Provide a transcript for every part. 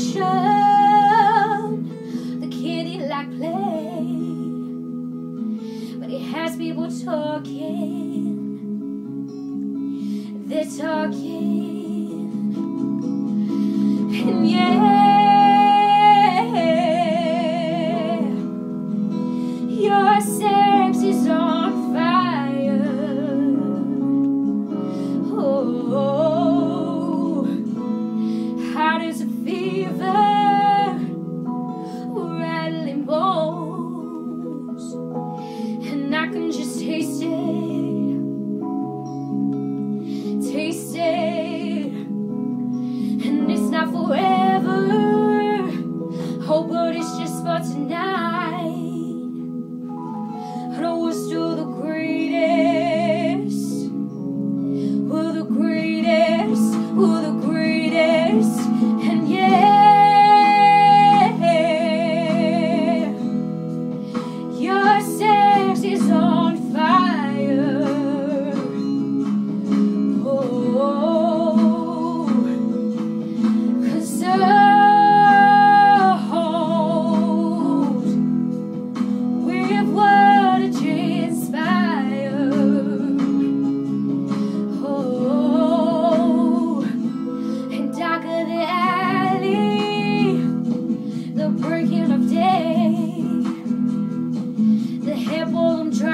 motion, the kitty like play, but it has people talking. They're talking, and yeah. fever, rattling bones, and I can just taste it, taste it, and it's not forever. Oh, but it's just for tonight. And we're still the greatest, we're the greatest, we're the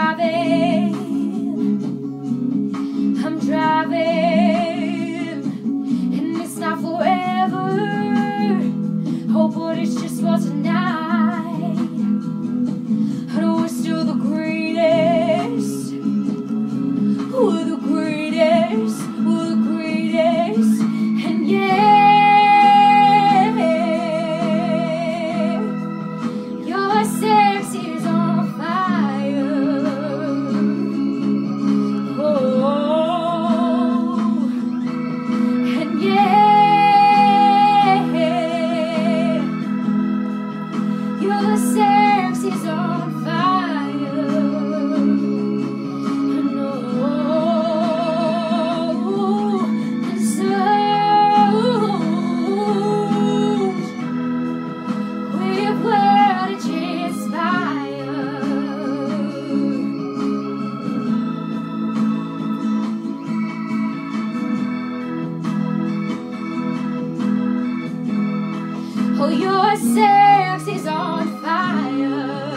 have it. yourselves is on fire.